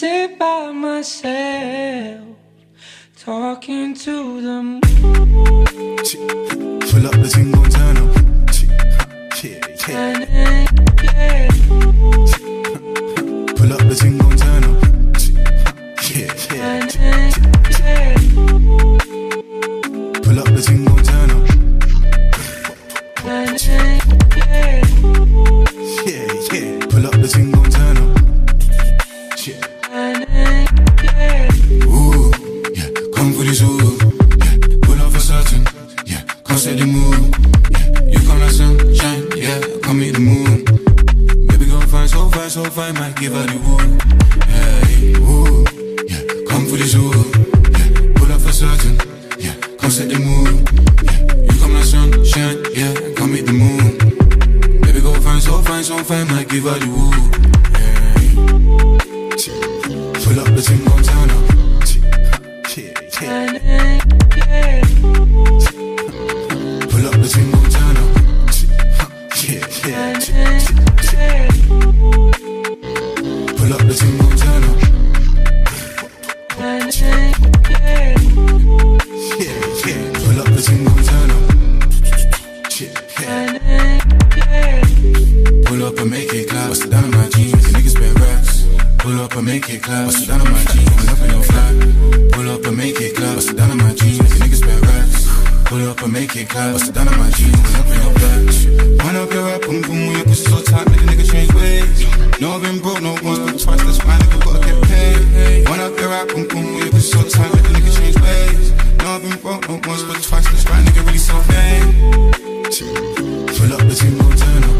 sit by myself, talking to the moon. Pull up the gon' turn up. Yeah, yeah. Then, yeah, Pull up the gon' turn up. Yeah, yeah. then, yeah. Pull up the gon' turn up. Then, yeah, Yeah, yeah. Pull up the gon' turn up. So might give her the woo, hey, ooh, yeah, come for this ooh, yeah, pull up for certain, yeah, come set the mood, yeah, you come like sunshine, yeah, come meet the moon. Baby girl fine, so fine, so fine, might give her the woo, hey. Pull up the thing, gon' turn up. Yeah, yeah. And then, yeah, Pull up the thing, and make it clap. Bust it down on my jeans. The niggas spend racks. Pull up and make it clap. Bust it down on my jeans. Pull up in your flat. Pull up and make it clap. Bust it down on my jeans. The niggas spend racks. Pull up and make it clap. Bust it down on my jeans. Pull up in your flat. Wind up your rap, boom boom. Your pussy so tight, make a nigga change ways. No, I've been broke, no once, but twice. That's why nigga gotta get paid. Wind up your rap, boom boom. Your pussy so tight, make a nigga change ways. No, I've been broke, no once, but twice. That's why nigga really so fame. Pull up the team, turn up.